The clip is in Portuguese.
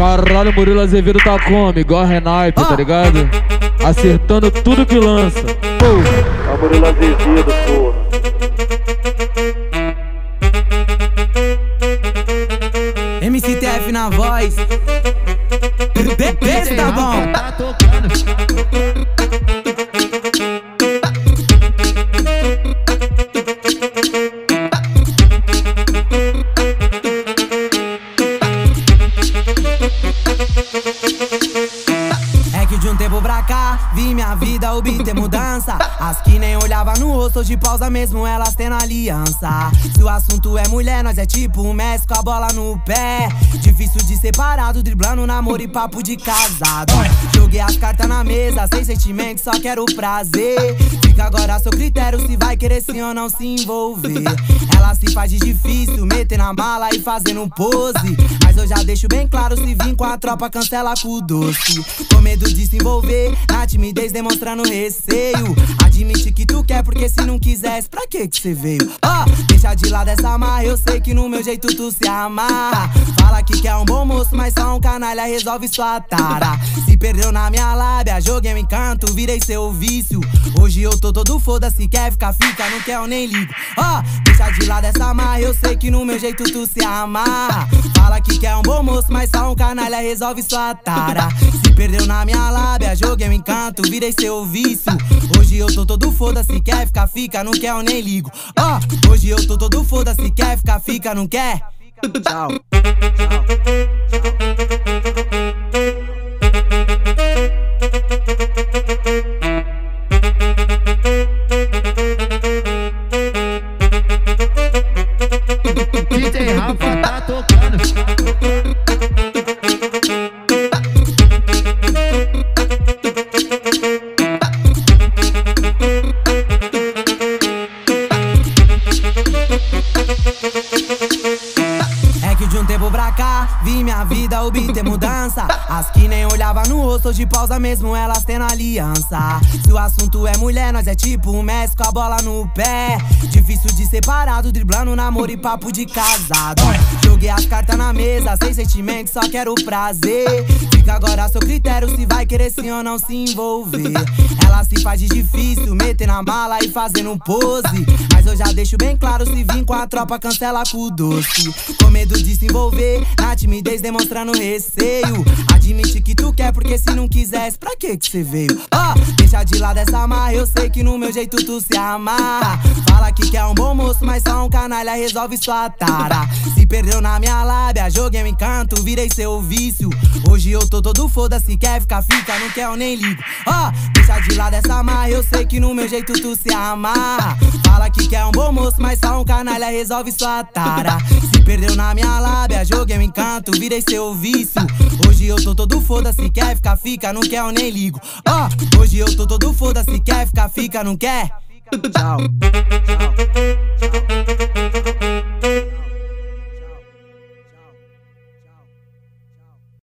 Caralho, Murilo Azevedo tá como? Igual a Renate, tá ligado? Acertando tudo que lança. Pô. É o Murilo Azevedo, porra. MCTF na voz. Esse tá bom. De um tempo pra cá, vi minha vida obter mudança. As que nem olhava no rosto, de pausa mesmo elas tendo aliança. Se o assunto é mulher, nós é tipo um Messi com a bola no pé. Difícil de separado, driblando namoro e papo de casado. Joguei as cartas na mesa, sem sentimento, só quero prazer. Fica agora a seu critério se vai querer sim ou não se envolver. Ela se faz de difícil, meter na mala e fazendo pose. Mas eu já deixo bem claro: se vir com a tropa, cancela com o doce. Com medo de se envolver, na timidez demonstrando receio. Admite que tu quer, porque se não quisesse, pra que que você veio? Ó, deixa de lado essa marra, eu sei que no meu jeito tu se amarra. Fala que quer um bom moço, mas só um canalha resolve sua tara. Se perdeu na minha lábia, joguei um encanto, virei seu vício. Hoje eu tô todo foda-se, quer ficar, fica, não quer, eu nem ligo. Ó, deixa de lado essa marra, eu sei que no meu jeito tu se amarra. Fala que quer um bom moço, mas só um canalha resolve sua tara. Se perdeu na minha lábia, joguei um encanto, virei seu vício. Hoje eu tô todo foda-se, quer ficar, fica, não quer, eu nem ligo. Ó, hoje eu tô todo foda-se, quer ficar, fica, não quer. Tchau. DJ Rafa tá tocando. Vi minha vida obter mudança. As que nem olhava no rosto, de pausa mesmo elas tendo aliança. Se o assunto é mulher, nós é tipo um Messi com a bola no pé. Difícil de separado, driblando namoro e papo de casado. Joguei as cartas na mesa, sem sentimento, só quero prazer. Fica agora a seu critério se vai querer sim ou não se envolver. Ela se faz de difícil, meter na mala e fazendo pose. Eu já deixo bem claro: se vir com a tropa, cancela com o doce. Com medo de se envolver, na timidez demonstrando receio. Admite que tu quer, porque se não quisesse, pra que que você veio? Ó, deixa de lado essa marra, eu sei que no meu jeito tu se amarra. Fala que quer um bom moço, mas só um canalha resolve sua tara. Perdeu na minha lábia, joguei um encanto, virei seu vício. Hoje eu tô todo foda-se, quer ficar, fica, não quer, eu nem ligo. Ó, deixa de lado essa marra, eu sei que no meu jeito tu se amarra. Fala que quer um bom moço, mas só um canalha resolve sua tara. Se perdeu na minha lábia, joguei um encanto, virei seu vício. Hoje eu tô todo foda-se, quer ficar, fica, não quer, eu nem ligo. Ó, hoje eu tô todo foda-se, quer ficar, fica, não quer. Tchau. Tchau.